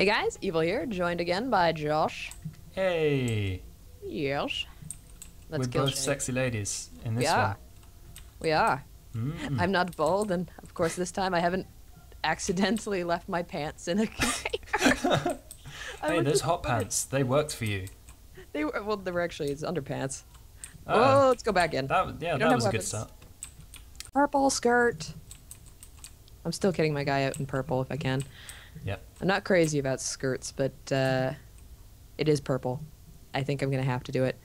Hey guys, Evil here, joined again by Josh. Hey, Yes. Let's we're both Shane. sexy ladies in this We are. We are. one. Mm. I'm not bald, and of course this time I haven't accidentally left my pants in a container. Hey, those hot pants, they worked for you. They were well. They were actually it's underpants. Uh, Oh, let's go back in. that, yeah, that was a good start. Purple skirt. I'm still getting my guy out in purple if I can. Yep. I'm not crazy about skirts, but uh, it is purple. I think I'm gonna have to do it,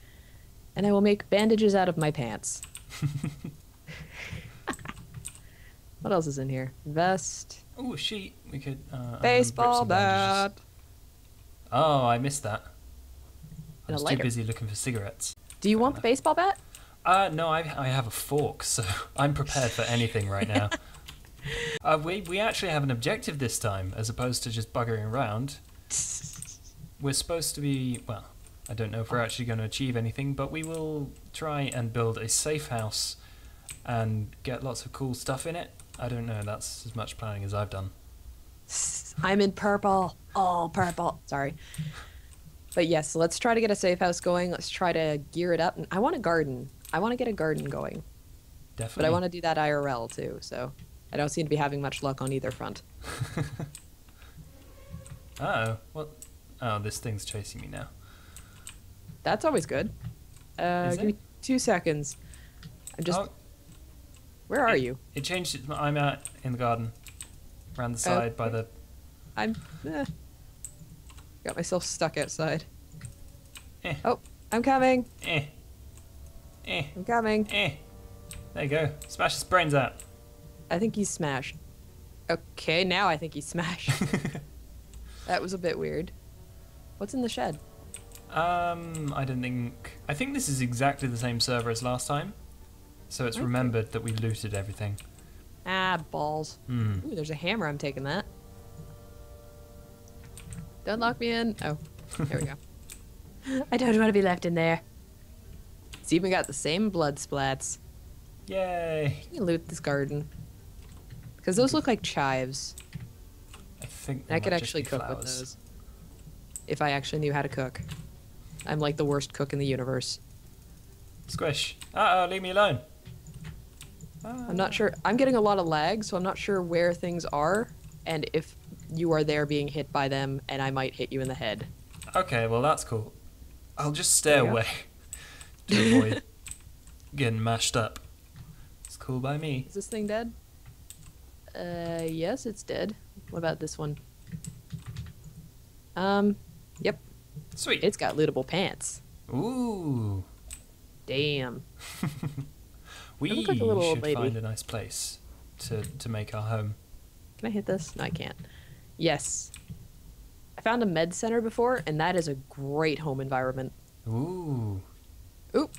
and I will make bandages out of my pants. what else is in here? Vest, Oh, a sheet. We could. Uh, baseball bat. Oh, I missed that. I was too busy looking for cigarettes. Do you want the baseball bat? Uh, no, I, I have a fork, so I'm prepared for anything right now. uh, we, we actually have an objective this time, as opposed to just buggering around. We're supposed to be, well, I don't know if we're actually going to achieve anything, but we will try and build a safe house and get lots of cool stuff in it. I don't know, that's as much planning as I've done. I'm in purple. All purple. Sorry. But yes, let's try to get a safe house going. Let's try to gear it up. And I want a garden. I want to get a garden going. Definitely. But I want to do that IRL too, so I don't seem to be having much luck on either front. Oh, what? Oh, this thing's chasing me now. That's always good. Uh, give me two seconds. I'm just. Oh, where are it- you? It changed. It, I'm out in the garden, around the side by the. I'm. Eh. Got myself stuck outside. Eh. Oh, I'm coming. Eh. Eh. I'm coming. Eh. There you go. Smash his brains out. I think he's smashed. Okay, now I think he's smashed. that was a bit weird. What's in the shed? um, I don't think. I think this is exactly the same server as last time. So it's Okay. remembered that we looted everything. Ah, balls. Hmm. Ooh, there's a hammer. I'm taking that. Don't lock me in. Oh, there we go. I don't want to be left in there. It's even got the same blood splats. Yay! Can you loot this garden? Because those look like chives. I think I could actually cook with those. If I actually knew how to cook. I'm like the worst cook in the universe. Squish. Uh oh, leave me alone. Ah. I'm not sure. I'm getting a lot of lag, so I'm not sure where things are and if you are there being hit by them and I might hit you in the head. Okay, well that's cool. I'll just stay There you go. away to avoid getting mashed up. It's cool by me. Is this thing dead? Uh, yes, it's dead. What about this one? Um, yep, Sweet. it's got lootable pants. Ooh. Damn. We like should lady. find a nice place to, to make our home. Can I hit this? No, I can't. Yes. I found a med center before, and that is a great home environment. Ooh. Oop,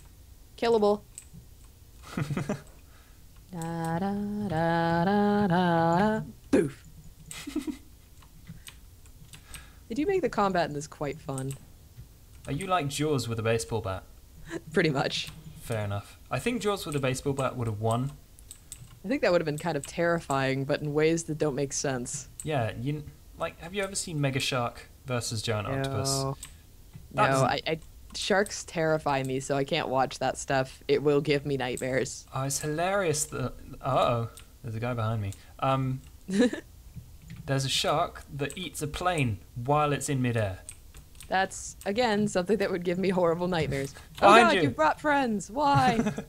killable. da, da, da, da, da, da. Boof. they do make the combat in this quite fun. Are you like Jaws with a baseball bat? Pretty much. Fair enough. I think Jaws with a baseball bat would have won. I think that would have been kind of terrifying, but in ways that don't make sense. Yeah, you like. Have you ever seen Mega Shark versus Giant Octopus? No, That no I, I, sharks terrify me, so I can't watch that stuff. It will give me nightmares. Oh, it's hilarious. Uh oh, there's a guy behind me. Um, there's a shark that eats a plane while it's in midair. That's again something that would give me horrible nightmares. Oh god, you. you brought friends. Why?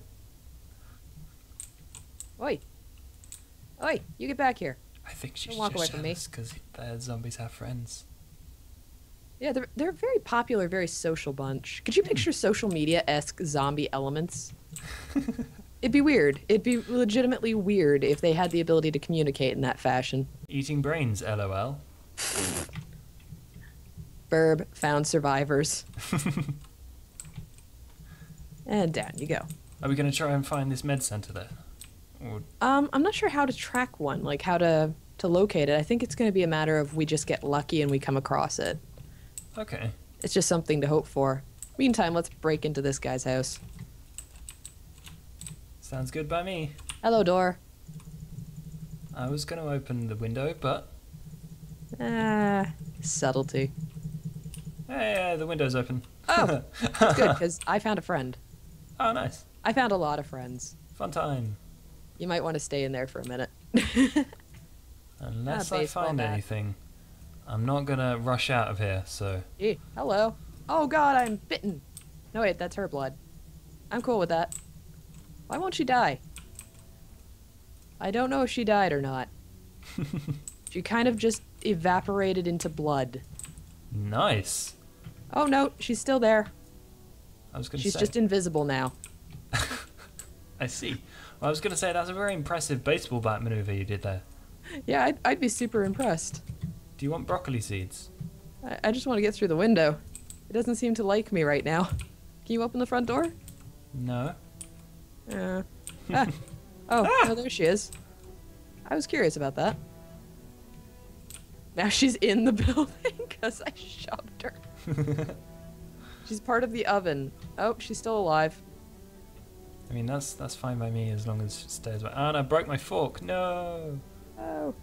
Oi. Oi, you get back here. I think she's Don't walk just away from me. because the zombies have friends. Yeah, they're they're a very popular, very social bunch. Could you picture social media esque zombie elements? It'd be weird. It'd be legitimately weird if they had the ability to communicate in that fashion. Eating brains, lol. Verb found survivors. and down you go. Are we going to try and find this med center there? Or Um, I'm not sure how to track one, like how to to locate it. I think it's going to be a matter of we just get lucky and we come across it. Okay. It's just something to hope for. Meantime, let's break into this guy's house. Sounds good by me. Hello, door. I was going to open the window, but Ah, Subtlety. Hey, the window's open. Oh, It's good because I found a friend. oh, nice. I found a lot of friends. Fun time. You might want to stay in there for a minute. Unless Ah, I find bat. anything, I'm not gonna rush out of here. So Gee, hello. Oh god, I'm bitten. No wait, that's her blood. I'm cool with that. Why won't she die? I don't know if she died or not. she kind of just evaporated into blood. nice. Oh no, she's still there. I was gonna say She's say. just invisible now. I see. Well, I was gonna say that's a very impressive baseball bat maneuver you did there. Yeah, I'd, I'd be super impressed. Do you want broccoli seeds? I, I just want to get through the window. It doesn't seem to like me right now. Can you open the front door? No. Uh, ah. Oh, no, there she is. I was curious about that. Now she's in the building because I shoved her. She's part of the oven. Oh, she's still alive. I mean that's that's fine by me as long as it stays. Oh, and I broke my fork. No. Oh,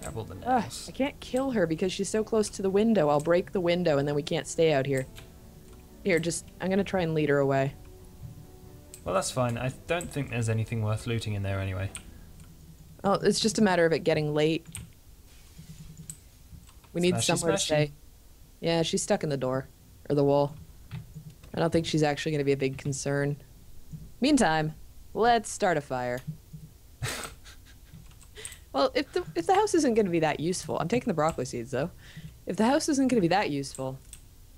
Grab, grab all the nails. I can't kill her because she's so close to the window. I'll break the window and then we can't stay out here. Here, just I'm gonna try and lead her away. Well, that's fine. I don't think there's anything worth looting in there anyway. Oh, it's just a matter of it getting late. We need Smashy, somewhere to stay. Yeah, she's stuck in the door or the wall. I don't think she's actually going to be a big concern. Meantime, let's start a fire. Well, if the if the house isn't going to be that useful, I'm taking the broccoli seeds though. If the house isn't going to be that useful,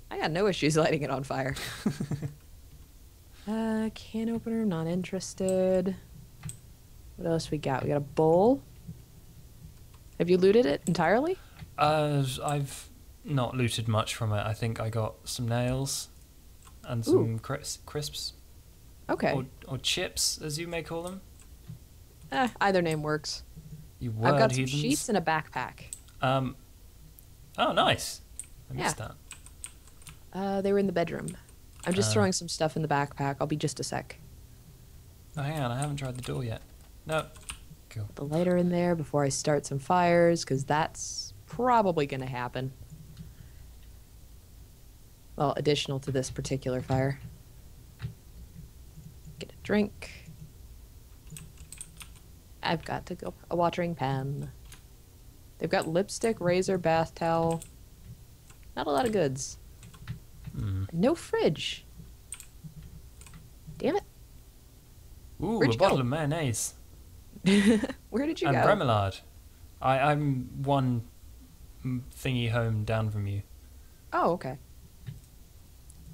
I got no issues lighting it on fire. uh, can opener, not interested. What else we got? We got a bowl. Have you looted it entirely? Uh, I've not looted much from it. I think I got some nails and some cris- crisps Okay. or, or chips, as you may call them. Eh, either name works. You word I've got some heathens. sheets and a backpack. Um. Oh, nice. I missed that. Uh, they were in the bedroom. I'm just Uh. throwing some stuff in the backpack. I'll be just a sec. Oh, hang on. I haven't tried the door yet. No. Cool. Put the lighter in there before I start some fires, because that's probably going to happen. Well, additional to this particular fire. Get a drink. I've got to go. A watering pan. They've got lipstick, razor, bath towel. Not a lot of goods. Hmm. No fridge. Damn it. Ooh, Where'd a bottle go? of mayonnaise. Where did you and go? remoulade. I, I'm one mm, thingy home down from you, Oh, okay.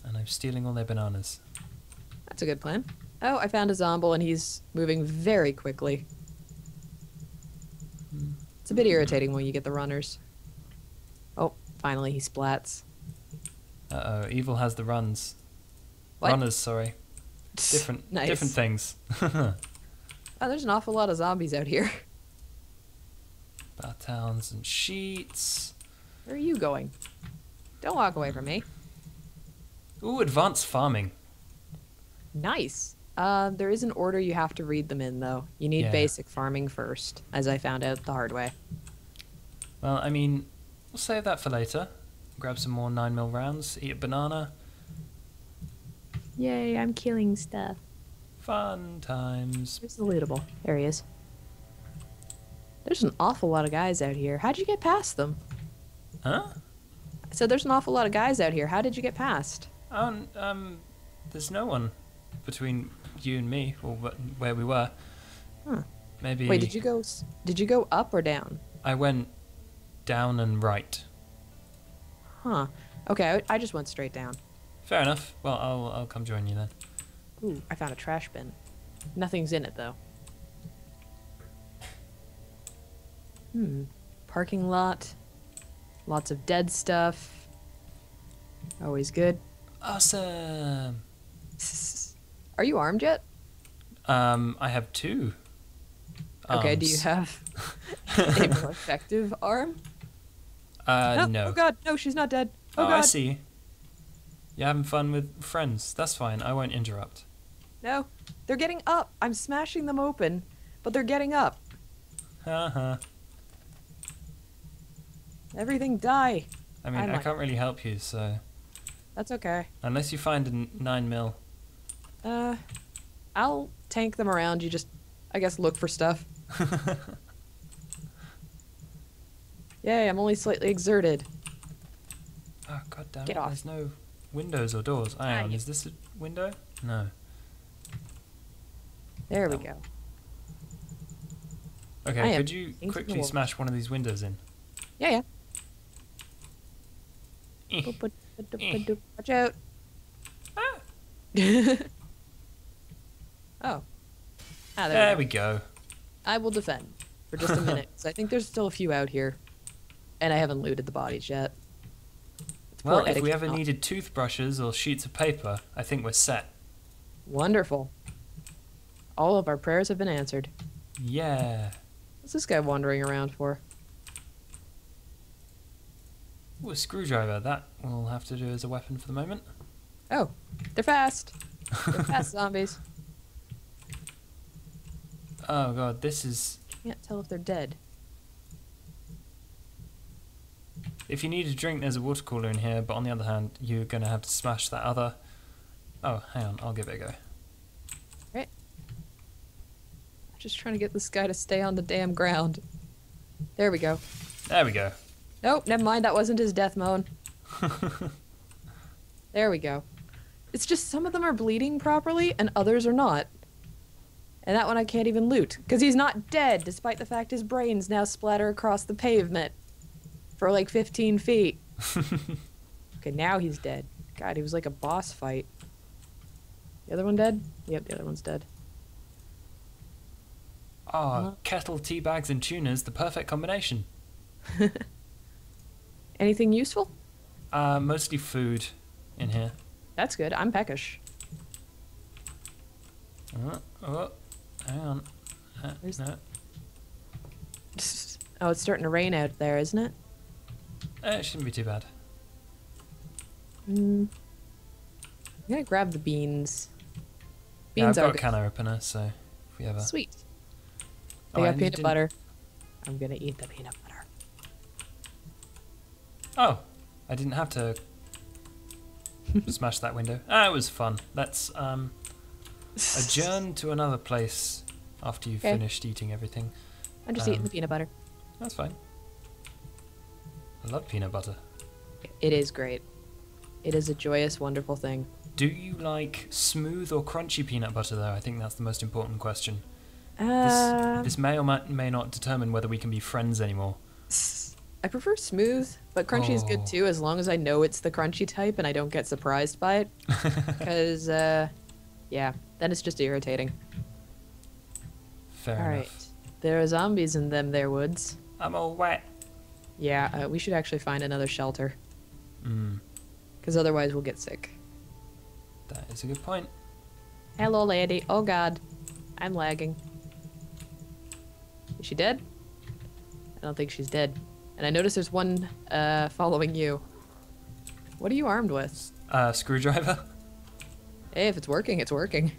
and I'm stealing all their bananas. That's a good plan. Oh, I found a zomble and he's moving very quickly. It's a bit irritating when you get the runners. Oh, finally he splats. Uh oh, evil has the runs. What? Runners, sorry. Different, nice. different things. Oh, there's an awful lot of zombies out here. Bath towels and sheets. Where are you going? Don't walk away from me. Ooh, advanced farming. Nice. Uh, there is an order you have to read them in, though. You need Yeah. basic farming first, as I found out the hard way. Well, I mean, we'll save that for later. Grab some more 9mm rounds, eat a banana. Yay, I'm killing stuff. Fun times. Where's the lootable? There he is. There's an awful lot of guys out here. How'd you get past them? Huh? So there's an awful lot of guys out here. How did you get past? N- um, there's no one between you and me, or where we were. Huh. Maybe. Wait, did you go? Did you go up or down? I went down and right. Huh. Okay, I, I just went straight down. Fair enough. Well, I'll I'll come join you then. Ooh, I found a trash bin. Nothing's in it though. Hmm. Parking lot. Lots of dead stuff. Always good. Awesome. Are you armed yet? Um, I have two. Okay, do you have a more effective arm? Uh, Oh, no. Oh god, no, she's not dead. Oh, Oh, god. I see. You're having fun with friends. That's fine. I won't interrupt. No. They're getting up. I'm smashing them open, but they're getting up. Haha. Everything die. I mean, I I, can't really help you, so That's okay. unless you find a nine mil. Uh, I'll tank them around. You just, I guess, look for stuff. Yay, I'm only slightly exerted. Oh god damn Get it! off. There's no windows or doors. Hang Ah, on, is this a window? No. There we go. Okay, am could you quickly smash one of these windows in? Yeah, yeah. Eh. Boop. Watch out. Ah. oh. Ah, there, There we we go. go. I will defend for just a minute. 'cause I think there's still a few out here. And I haven't looted the bodies yet. It's Well, if we ever needed toothbrushes or sheets of paper, I think we're set. Wonderful. All of our prayers have been answered. Yeah. What's this guy wandering around for? Ooh, a screwdriver. That we'll have to do as a weapon for the moment. Oh, they're fast. They're fast zombies. Oh god, this is. Can't tell if they're dead. If you need a drink, there's a water cooler in here, but on the other hand, you're gonna have to smash that other. Oh, hang on, I'll give it a go. I'm just trying to get this guy to stay on the damn ground. There we go. There we go. Nope, never mind. That wasn't his death moan. There we go. It's just some of them are bleeding properly and others are not. And that one I can't even loot because he's not dead, despite the fact his brains now splatter across the pavement for like 15 feet. Okay, now he's dead. God, he was like a boss fight. The other one dead? Yep, the other one's dead. Ah, Uh-huh. kettle, tea bags, and tunas, the perfect combination. Anything useful? Uh, mostly food in here. That's good. I'm peckish. Oh, oh hang on. Uh, There's- no, Oh, it's starting to rain out there, isn't it? uh, it shouldn't be too bad. Mm. I'm gonna grab the beans. Yeah, Beans I've are got a good. can opener, so if we ever. Sweet. Oh, They got and peanut butter. I'm gonna eat the peanut butter. Oh, I didn't have to smash that window. Ah, it was fun. Let's um adjourn to another place after you've Okay. finished eating everything. I'm just eating um, the peanut butter. That's fine. I love peanut butter. It is great. It is a joyous, wonderful thing. Do you like smooth or crunchy peanut butter, though? I think that's the most important question. Uh, This, this may or may, may not determine whether we can be friends anymore. I prefer smooth, but crunchy is good Oh. too, as long as I know it's the crunchy type and I don't get surprised by it. Because, uh, yeah, then it's just irritating. Fair All right, enough. there are zombies in them there woods. I'm all wet. Yeah, uh, we should actually find another shelter, Mm, because otherwise we'll get sick. that is a good point. Hello, lady. Oh God, I'm lagging. Is she dead? I don't think she's dead. And I notice there's one uh, following you. What are you armed with? Uh, screwdriver. Hey, if it's working, it's working.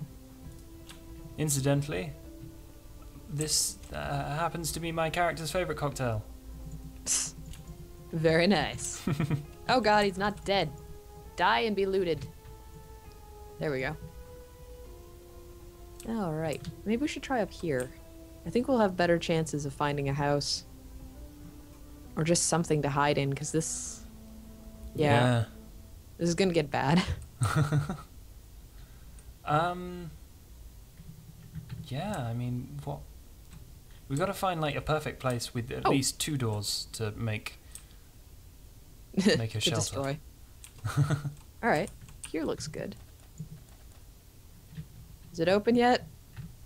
Incidentally, this uh, happens to be my character's favorite cocktail. Very nice. oh God, he's not dead. Die and be looted. There we go. All right, maybe we should try up here. I think we'll have better chances of finding a house. Or just something to hide in, because this... yeah. This is gonna get bad. Um. Yeah, I mean, what? We got to find like a perfect place with at Oh. least two doors to make. Make a to shelter. destroy. All right, here looks good. Is it open yet?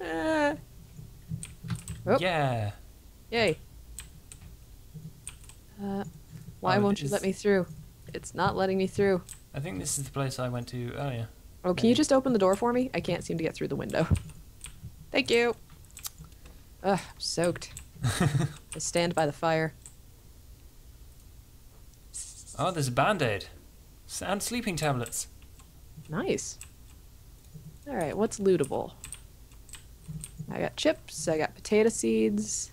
Uh, Oh. Yeah. yay. Uh, why Oh, won't you let me through? It's not letting me through. I think this is the place I went to earlier. Oh, can you just open the door for me? I can't seem to get through the window. Thank you. Ugh, I'm soaked. I stand by the fire. Oh, there's a band aid. And sleeping tablets. Nice. All right, what's lootable? I got chips, I got potato seeds.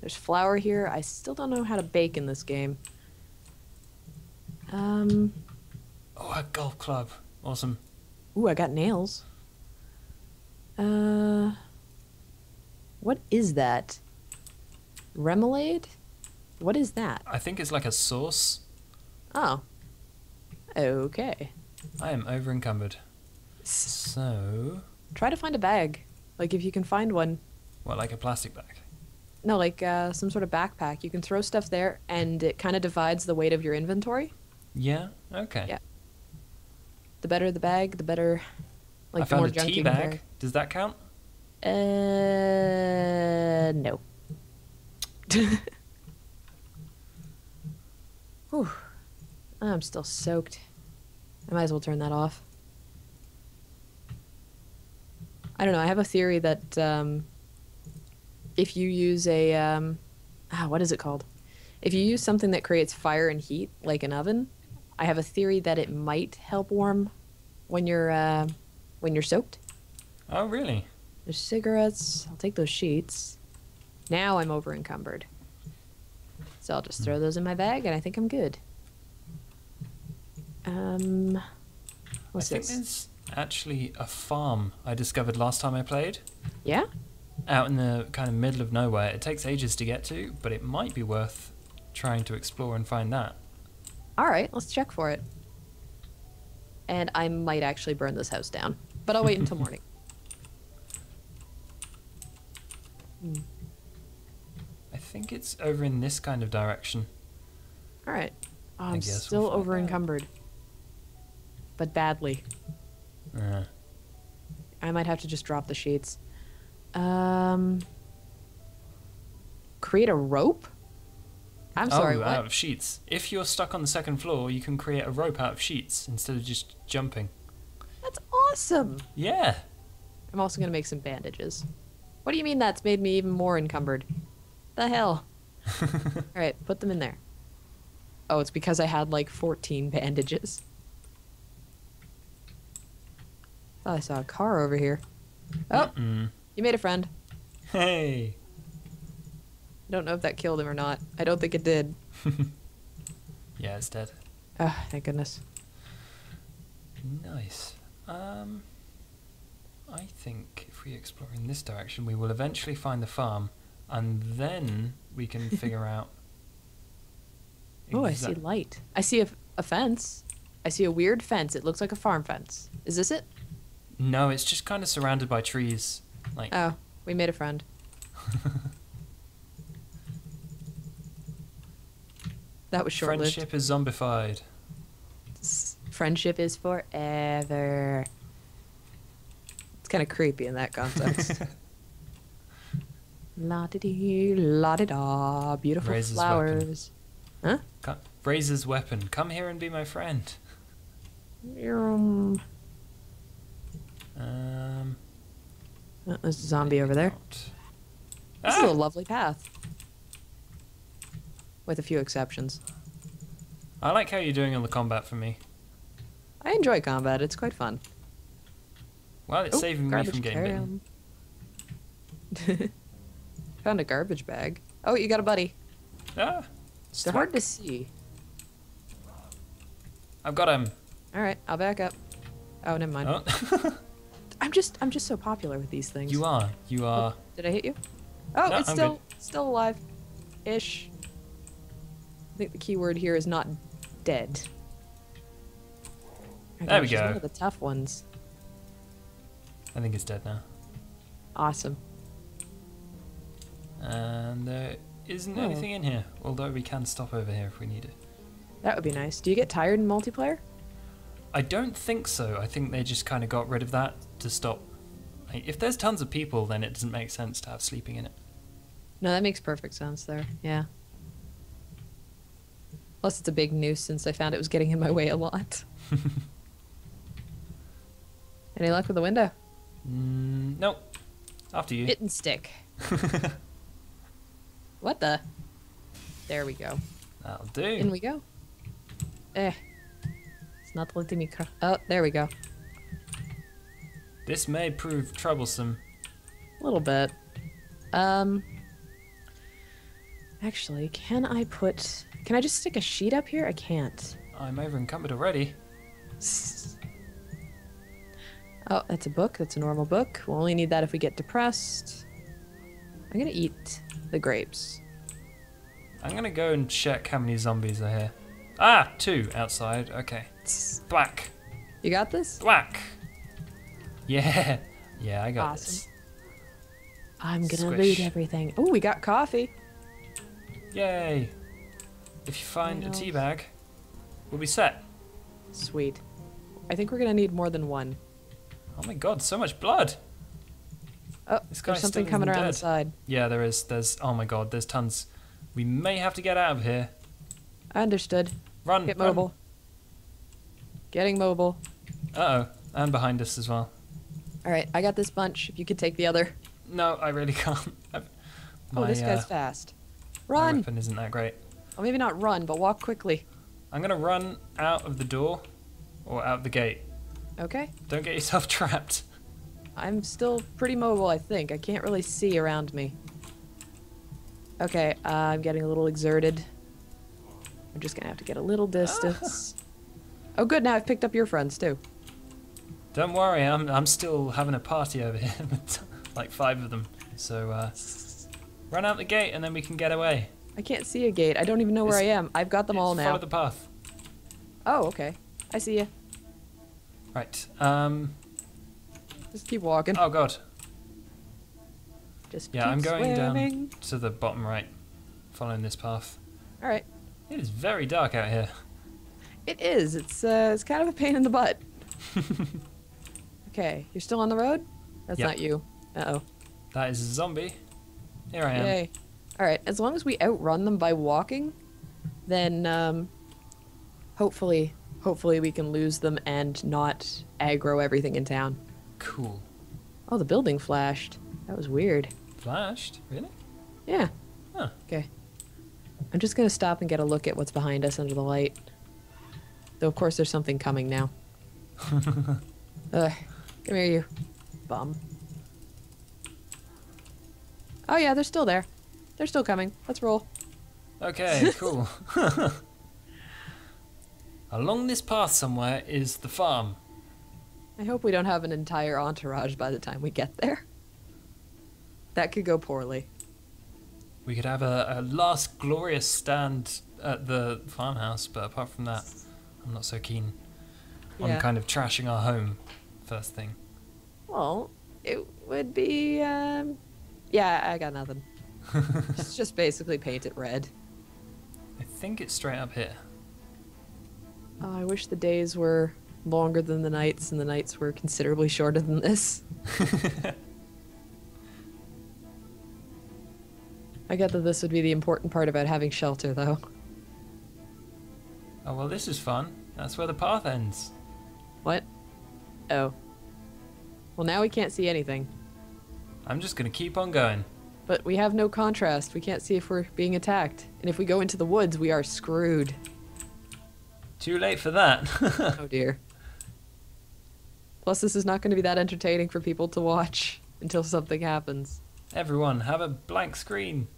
There's flour here. I still don't know how to bake in this game. Um. Oh, a golf club. Awesome. Ooh, I got nails. Uh. What is that? Remoulade? What is that? I think it's like a sauce. Oh. Okay. I am over encumbered. So, Try to find a bag. Like if you can find one. what, like a plastic bag? No, like uh, some sort of backpack. You can throw stuff there, and it kind of divides the weight of your inventory. Yeah. Okay. Yeah. The better the bag, the better. Like I the more found a junk tea bag. Does that count? Uh, no. Whew. I'm still soaked. I might as well turn that off. I don't know. I have a theory that um, if you use a um, ah, what is it called? If you use something that creates fire and heat, like an oven, I have a theory that it might help warm when you're uh, when you're soaked. Oh, really? There's cigarettes. I'll take those sheets. Now I'm over encumbered. So I'll just throw those in my bag and I think I'm good. Um, what's I think this? there's actually a farm I discovered last time I played. Yeah? Out in the kind of middle of nowhere. It takes ages to get to, but it might be worth trying to explore and find that. All right, let's check for it. And I might actually burn this house down, but I'll wait until morning. Hmm. I think it's over in this kind of direction. All right. Oh, I'm we'll still find over out. encumbered, but badly. Uh, I might have to just drop the sheets. Um, create a rope. I'm sorry. oh, what? out of sheets. If you're stuck on the second floor, you can create a rope out of sheets instead of just jumping. That's awesome. Yeah. I'm also gonna make some bandages. What do you mean that's made me even more encumbered? The hell. All right, put them in there. Oh, it's because I had like 14 bandages. Thought I saw a car over here. Oh, Mm. you made a friend. Hey. I don't know if that killed him or not. I don't think it did. Yeah, it's dead. Oh, thank goodness. Nice. Um, I think if we explore in this direction, we will eventually find the farm, and then we can figure out. Oh, I see light. I see a, a fence. I see a weird fence. It looks like a farm fence. Is this it? No, it's just kind of surrounded by trees. Like, Oh, we made a friend. That was short lived. friendship is zombified. Friendship is forever. It's kind of creepy in that context. la di dee, la di da, beautiful Raises weapon. flowers. Co- Razor's weapon. Come here and be my friend. Um, Um. there's a zombie over there. out. This is a Ah! lovely path. With a few exceptions. I like how you're doing all the combat for me. I enjoy combat, it's quite fun. Well, it's Oh, saving me from getting bitten. Found a garbage bag. Oh, you got a buddy. Ah, They're hard to see. I've got him. All right, I'll back up. Oh, never mind. Oh. I'm just, I'm just so popular with these things. you are. You are. Did I hit you? Oh, No, it's I'm still, still alive, ish. I think the key word here is not dead. Oh, There we gosh, it's go. One of the tough ones. I think it's dead now. Awesome. And there isn't Oh. anything in here. Although we can stop over here if we need it. That would be nice. Do you get tired in multiplayer? I don't think so. I think they just kind of got rid of that to stop. If there's tons of people, then it doesn't make sense to have sleeping in it. No, that makes perfect sense there. Yeah. Plus, it's a big nuisance. I found it was getting in my way a lot. Any luck with the window? Mm, nope. After you. Hit and stick. What the? There we go. That'll do. In we go. Eh. It's not letting me. Cr- oh, there we go. This may prove troublesome. A little bit. Um. Actually, can I put? Can I just stick a sheet up here? I can't. I'm over encumbered already. Oh, that's a book. That's a normal book. We'll only need that if we get depressed. I'm gonna eat the grapes. I'm gonna go and check how many zombies are here. Ah, two outside. Okay. Black. You got this? Black. Yeah. Yeah, I got Awesome. this. I'm gonna Squish. loot everything. Oh, we got coffee. Yay. If you find a tea bag, we'll be set. Sweet. I think we're gonna need more than one. Oh my god, so much blood. Oh, there's something coming around dead. the side. Yeah, there is. There's. Oh my god, there's tons. We may have to get out of here. I understood. Run. Get run. mobile. Getting mobile. Uh oh. And behind us as well. All right, I got this bunch. If you could take the other. No, I really can't. I've- oh, this uh, guy's fast. my Run. weapon isn't that great. Well, maybe not run, but walk quickly. I'm gonna run out of the door or out the gate. Okay. Don't get yourself trapped. I'm still pretty mobile, I think. I can't really see around me. Okay, uh, I'm getting a little exerted. I'm just gonna have to get a little distance. oh, good. Now I've picked up your friends too. Don't worry, I'm I'm still having a party over here with like five of them. So uh, run out the gate and then we can get away. I can't see a gate. I don't even know where I am. I've got them all now. Follow the path. Oh, okay. I see you. Right. Um. Just keep walking. Oh god. Just Yeah, keep I'm going down to the bottom right, following this path. All right. It is very dark out here. It is. It's uh, it's kind of a pain in the butt. okay, you're still on the road. That's Yep. not you. Uh oh. That is a zombie. Here I am. Yay. All right. As long as we outrun them by walking, then um, hopefully, hopefully we can lose them and not aggro everything in town. Cool. Oh, the building flashed. That was weird. Flashed? Really? Yeah. Huh. Okay. I'm just gonna stop and get a look at what's behind us under the light. Though of course there's something coming now. Ugh. Come here, you bum. Oh yeah, they're still there. They're still coming. Let's roll. Okay, cool. Along this path somewhere is the farm. I hope we don't have an entire entourage by the time we get there. That could go poorly. We could have a, a last glorious stand at the farmhouse, but apart from that, I'm not so keen on Yeah. kind of trashing our home first thing. Well, it would be. Um... Yeah, I got nothing. it's just basically paint it red. I think it's straight up here. Oh, I wish the days were longer than the nights, and the nights were considerably shorter than this. I get that this would be the important part about having shelter, though. Oh well, this is fun. That's where the path ends. What? Oh. Well, now we can't see anything. I'm just gonna keep on going. But we have no contrast. We can't see if we're being attacked. And if we go into the woods, we are screwed. Too late for that. Oh dear. Plus, this is not going to be that entertaining for people to watch until something happens. Everyone, have a blank screen.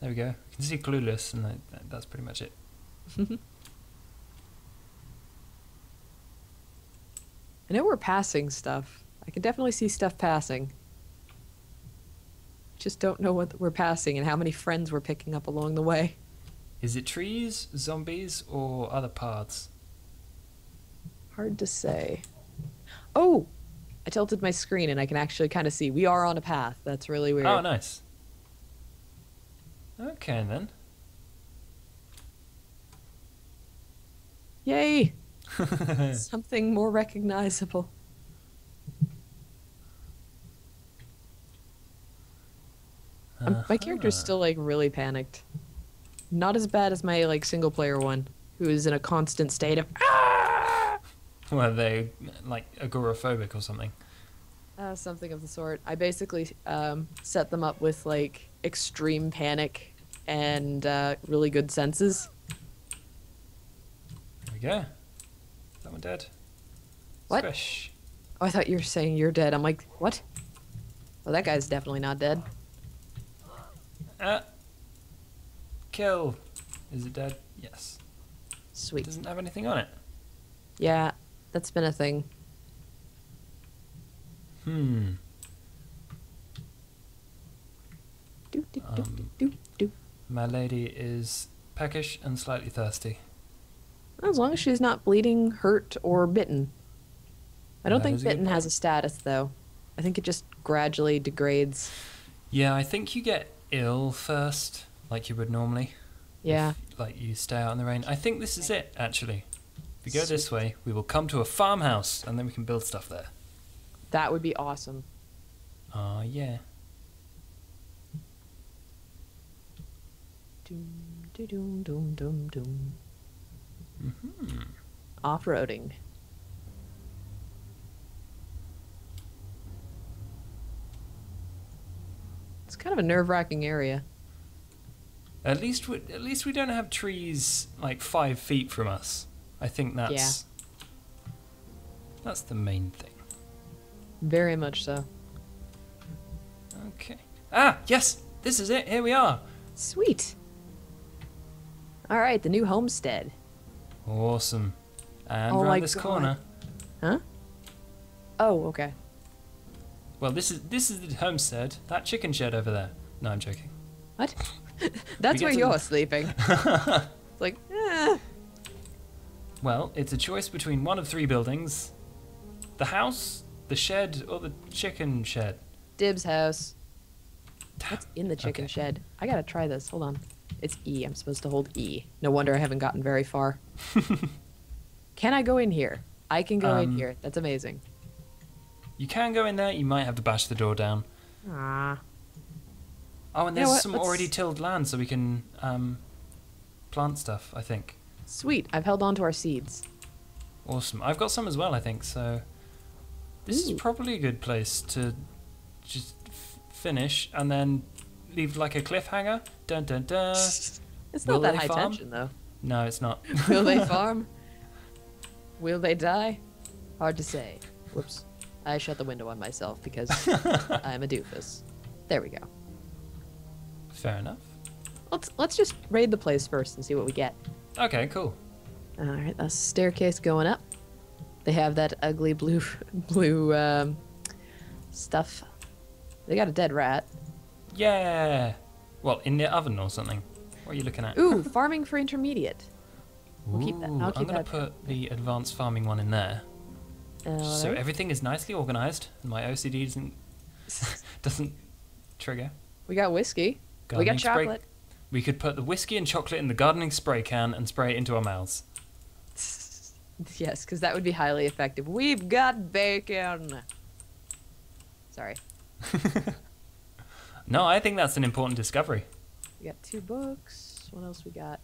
There we go. You can see Clueless, and that, that- that's pretty much it. I know we're passing stuff. I can definitely see stuff passing. Just don't know what we're passing and how many friends we're picking up along the way. Is it trees, zombies, or other paths? Hard to say. Oh! I tilted my screen and I can actually kind of see. We are on a path. That's really weird. Oh, nice. Okay then. Yay! Something more recognizable. Um, my character's Uh-huh. still like really panicked. Not as bad as my like single player one, who is in a constant state of ah! Were they like agoraphobic or something? uh, something of the sort. I basically um, set them up with like extreme panic and uh, really good senses. There we go. That one dead? What? Squish. Oh, I thought you were saying you're dead. I'm like, what? Well, that guy's definitely not dead. Ah. Kill. Is it dead? Yes. Sweet. It doesn't have anything on it. Yeah, that's been a thing. Hmm. Do, do, do, Um, do, do. My lady is peckish and slightly thirsty. As long as she's not bleeding, hurt, or bitten. I don't That think bitten has a status, though. I think it just gradually degrades. Yeah, I think you get ill first, like you would normally. Yeah. If, like you stay out in the rain. I think this is it, actually. If we go this way, we will come to a farmhouse, and then we can build stuff there. That would be awesome. Ah, yeah. Doom, doo, doom, doom, doom, doom. hmm Off-roading. It's kind of a nerve-wracking area. At least, we, at least we don't have trees like five feet from us. I think that's that's the main thing. Very much so. Okay. Ah, yes, this is it. Here we are. Sweet. All right, the new homestead. Awesome. And Oh round my this God. corner. Huh? Oh, okay. Well, this is this is the homestead. That chicken shed over there. No, I'm joking. What? That's where you're sleeping. It's like, eh. Well, it's a choice between one of three buildings: the house, the shed, or the chicken shed. Dib's house. What's in the chicken Okay. shed? I gotta try this. Hold on. It's E. I'm supposed to hold E. No wonder I haven't gotten very far. Can I go in here? I can go in Um, here. That's amazing. You can go in there. You might have to bash the door down. Ah. Oh, and there's what, some let's- already tilled land, so we can um, plant stuff. I think. Sweet. I've held on to our seeds. Awesome. I've got some as well. I think so. This Ooh. is probably a good place to just f- finish and then leave like a cliffhanger. Dun dun dun. It's Will not that they high farm? tension, though. No, it's not. Will they farm? Will they die? Hard to say. Whoops. I shut the window on myself because I'm a doofus. There we go. Fair enough. Let's let's just raid the place first and see what we get. Okay, cool. All right, a staircase going up. They have that ugly blue blue um, stuff. They got a dead rat. Yeah. Well, in the oven or something. What are you looking at? Ooh, farming for intermediate. We'll keep that- I'll I'm gonna that. put the advanced farming one in there, Uh, so everything is nicely organized and my OCD doesn't doesn't trigger. we got whiskey. we Gardening got spray- chocolate. We could put the whiskey and chocolate in the gardening spray can and spray it into our mouths. Yes, because that would be highly effective. We've got bacon. Sorry. No, I think that's an important discovery. We got two books. What else we got?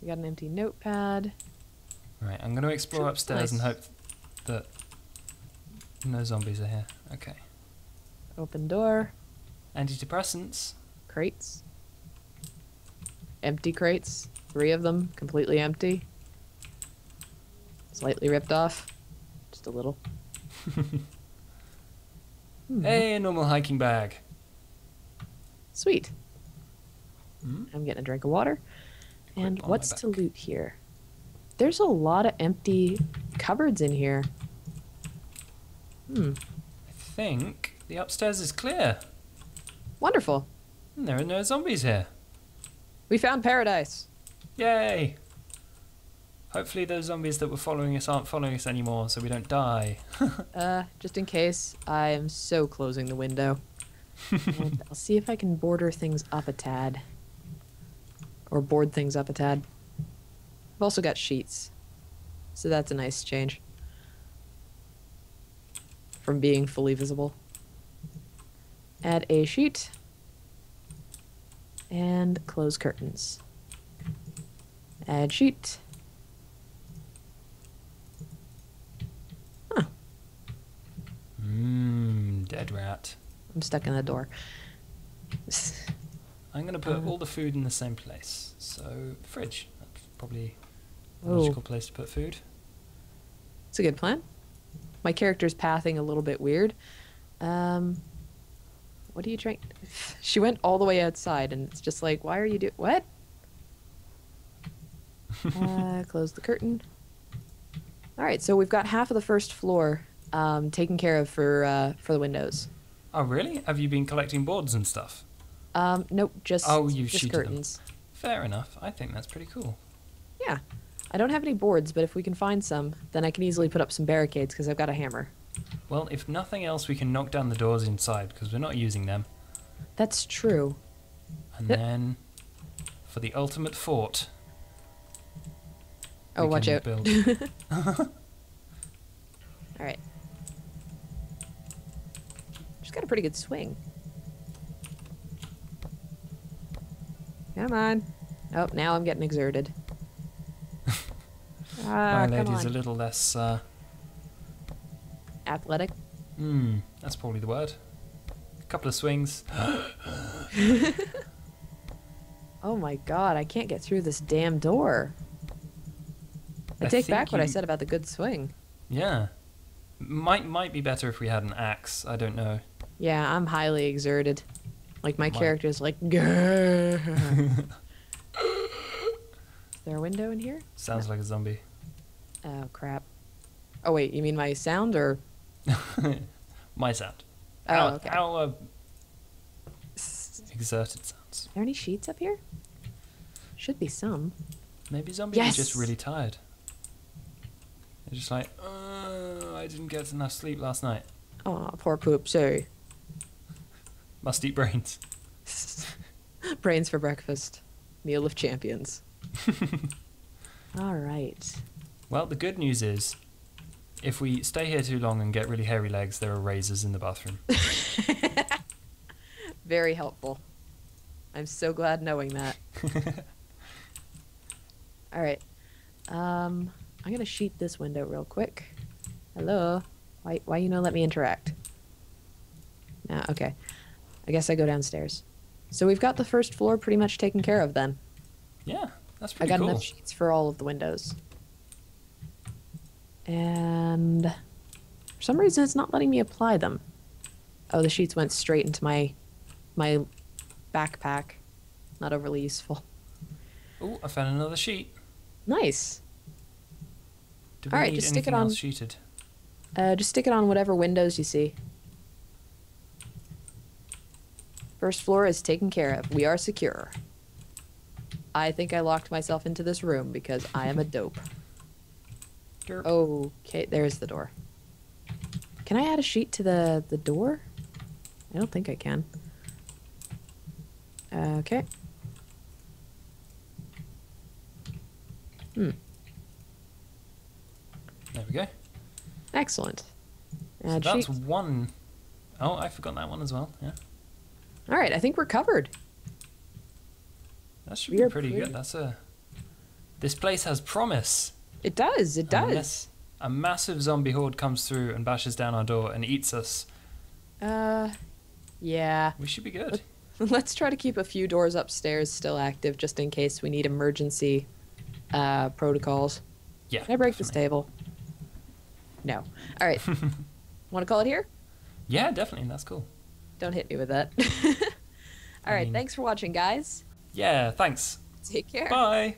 We got an empty notepad. Right, I'm going to explore Sure, upstairs and hope that no zombies are here. Okay. Open door. Antidepressants. Crates. Empty crates. Three of them, completely empty. Slightly ripped off. Just a little. Hmm, Hey, a normal hiking bag. Sweet. Hmm? I'm getting a drink of water. And what's to loot here? There's a lot of empty cupboards in here. Hmm. I think the upstairs is clear. Wonderful. And there are no zombies here. We found paradise. Yay! Hopefully those zombies that were following us aren't following us anymore so we don't die. Uh, just in case, I am so closing the window. I'll see if I can border things up a tad. Or board things up a tad. I've also got sheets. So that's a nice change. From being fully visible. Add a sheet. And close curtains. Add sheet. Mmm, dead rat. I'm stuck in the door. I'm going to put Uh. all the food in the same place. So, fridge. That's probably a logical place to put food. It's a good plan. My character's pathing a little bit weird. Um, what are you trying? She went all the way outside, and it's just like, why are you do what? uh, close the curtain. All right, so we've got half of the first floor um, taken care of for uh, for the windows. Oh, really? Have you been collecting boards and stuff? Um, nope, just Oh, you've just sheeted them. curtains. Fair enough. I think that's pretty cool. Yeah, I don't have any boards, but if we can find some, then I can easily put up some barricades because I've got a hammer. Well, if nothing else, we can knock down the doors inside because we're not using them. That's true. And Yep. then, for the ultimate fort. Oh, watch out. Build. All right. She's got a pretty good swing. Come on. Oh, now I'm getting exerted. Ah, My come lady's a little less. Uh, Athletic. hmm, that's probably the word. A couple of swings. Oh my god, I can't get through this damn door. I, I take think back what I said about the good swing. Yeah. Might might be better if we had an axe. I don't know. Yeah, I'm highly exerted. Like my My- character's like, Is there a window in here? Sounds like a zombie. Oh crap. Oh wait, you mean my sound or? My sound. Oh, our, okay. our exerted sounds. Are there any sheets up here? Should be some. Maybe zombies are just really tired. They're just like, uh, I didn't get enough sleep last night. Oh, poor poop. Sorry. Must eat brains. Brains for breakfast. Meal of champions. All right. Well, the good news is, if we stay here too long and get really hairy legs, there are razors in the bathroom. Very helpful. I'm so glad knowing that. All right. Um, I'm gonna sheet this window real quick. Hello. Why? Why you not let me interact? Ah, okay. I guess I go downstairs. So we've got the first floor pretty much taken care of then. yeah, that's pretty cool. I got cool. enough sheets for all of the windows. And for some reason it's not letting me apply them. Oh, the sheets went straight into my my backpack. Not overly useful. Oh, I found another sheet. Nice. Do we All right, need just stick it on. sheeted? Uh, just stick it on whatever windows you see. First floor is taken care of. We are secure. I think I locked myself into this room because I am a dope. Derp. Okay, there's the door. Can I add a sheet to the the door? I don't think I can. Okay. Hmm. There we go. Excellent. So that's sheet. one oh I forgot that one as well. Yeah, All right, I think we're covered. that should We be pretty pretty- good. That's a. This place has promise. It does. It does. Unless a massive zombie horde comes through and bashes down our door and eats us, Uh, yeah. we should be good. Let's try to keep a few doors upstairs still active, just in case we need emergency uh, protocols. Yeah. Can I break this definitely. table? No. All right. Want to call it here? Yeah, definitely. That's cool. Don't hit me with that. All right. mean- Thanks for watching, guys. Yeah, thanks. Take care. Bye.